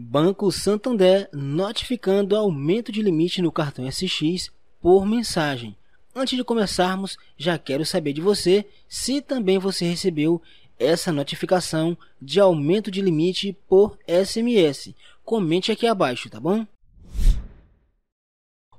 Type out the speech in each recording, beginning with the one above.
Banco Santander notificando aumento de limite no cartão SX por mensagem. Antes de começarmos, já quero saber de você se também você recebeu essa notificação de aumento de limite por SMS. Comente aqui abaixo, tá bom?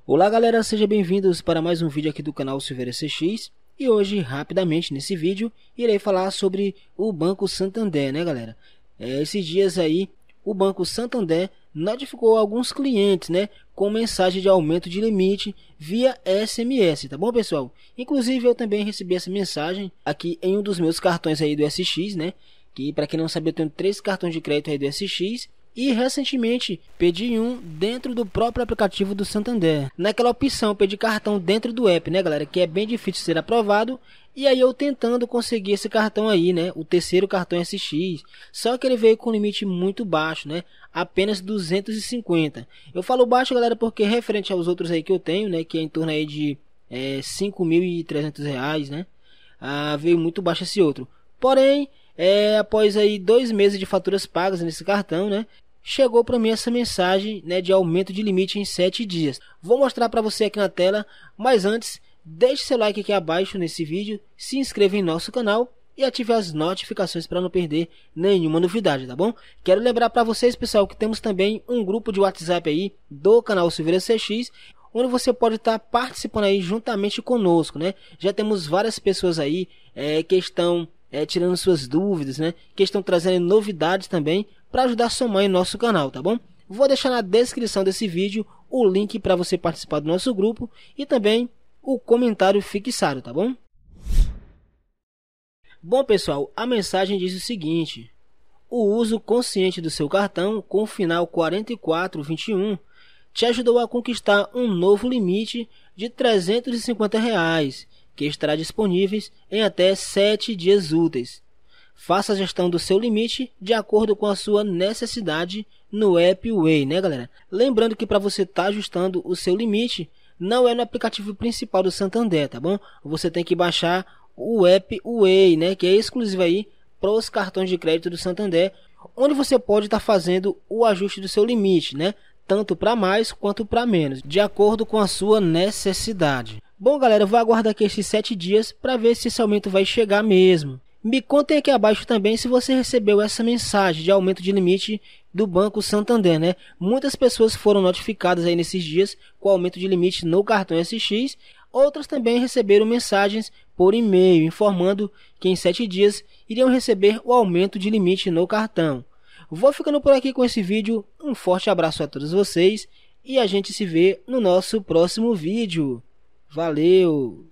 Olá galera, sejam bem-vindos para mais um vídeo aqui do canal Silveira CX. E hoje, rapidamente nesse vídeo, irei falar sobre o Banco Santander, né galera? É, esses dias aí o Banco Santander notificou alguns clientes, né, com mensagem de aumento de limite via SMS, tá bom, pessoal? Inclusive eu também recebi essa mensagem aqui em um dos meus cartões aí do SX, né? Que para quem não sabe eu tenho três cartões de crédito aí do SX e recentemente pedi um dentro do próprio aplicativo do Santander. Naquela opção pedir cartão dentro do app, né, galera, que é bem difícil ser aprovado e aí eu tentando conseguir esse cartão aí, né? O terceiro cartão SX. Só que ele veio com limite muito baixo, né? Apenas 250. Eu falo baixo, galera, porque referente aos outros aí que eu tenho, né? Que é em torno aí de é, 5.300 reais, né? Ah, veio muito baixo esse outro. Porém, é, após aí dois meses de faturas pagas nesse cartão, né? Chegou para mim essa mensagem né, de aumento de limite em 7 dias. Vou mostrar para você aqui na tela, mas antes Deixe seu like aqui abaixo nesse vídeo, se inscreva em nosso canal e ative as notificações para não perder nenhuma novidade, tá bom? Quero lembrar para vocês, pessoal, que temos também um grupo de WhatsApp aí do canal Silveira CX, onde você pode estar tá participando aí juntamente conosco, né? Já temos várias pessoas aí é, que estão é, tirando suas dúvidas, né? Que estão trazendo novidades também para ajudar a somar em nosso canal, tá bom? Vou deixar na descrição desse vídeo o link para você participar do nosso grupo e também o comentário fixado, tá bom? Bom, pessoal, a mensagem diz o seguinte: o uso consciente do seu cartão com o final 4421 te ajudou a conquistar um novo limite de 350 reais, que estará disponível em até 7 dias úteis. Faça a gestão do seu limite de acordo com a sua necessidade no App Way, né, galera? Lembrando que para você estar tá ajustando o seu limite, não é no aplicativo principal do Santander, tá bom? Você tem que baixar o app Way, né, que é exclusivo aí para os cartões de crédito do Santander, onde você pode estar tá fazendo o ajuste do seu limite, né? Tanto para mais quanto para menos, de acordo com a sua necessidade. Bom, galera, eu vou aguardar aqui esses 7 dias para ver se esse aumento vai chegar mesmo. Me contem aqui abaixo também se você recebeu essa mensagem de aumento de limite do Banco Santander, né? Muitas pessoas foram notificadas aí nesses dias com aumento de limite no cartão SX. Outras também receberam mensagens por e-mail informando que em 7 dias iriam receber o aumento de limite no cartão. Vou ficando por aqui com esse vídeo. Um forte abraço a todos vocês e a gente se vê no nosso próximo vídeo. Valeu!